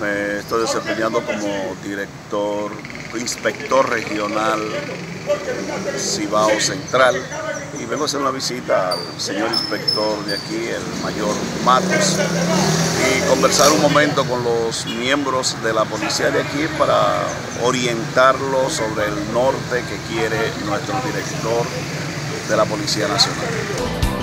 Me estoy desempeñando como director, inspector regional Cibao Central y vengo a hacer una visita al señor inspector de aquí, el mayor Matos, y conversar un momento con los miembros de la policía de aquí para orientarlos sobre el norte que quiere nuestro director de la Policía Nacional.